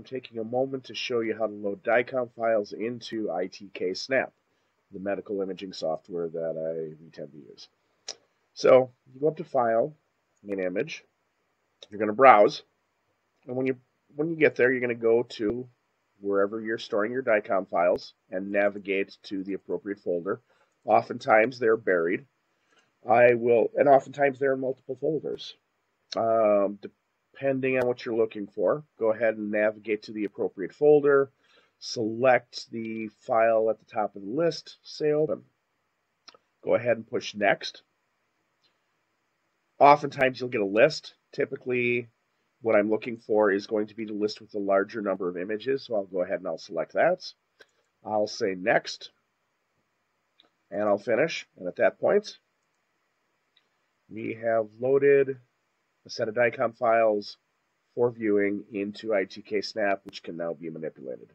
I'm taking a moment to show you how to load DICOM files into ITK Snap, the medical imaging software that I we tend to use. So you go up to File, Main Image. You're going to browse, and when you when you get there, you're going to go to wherever you're storing your DICOM files and navigate to the appropriate folder. Oftentimes they're buried. I will, and oftentimes they're in multiple folders. Um, depending on what you're looking for, go ahead and navigate to the appropriate folder. Select the file at the top of the list, say open. Go ahead and push next. Oftentimes you'll get a list. Typically, what I'm looking for is going to be the list with the larger number of images, so I'll go ahead and I'll select that. I'll say next, and I'll finish. And at that point, we have loaded a set of DICOM files for viewing into ITK Snap, which can now be manipulated.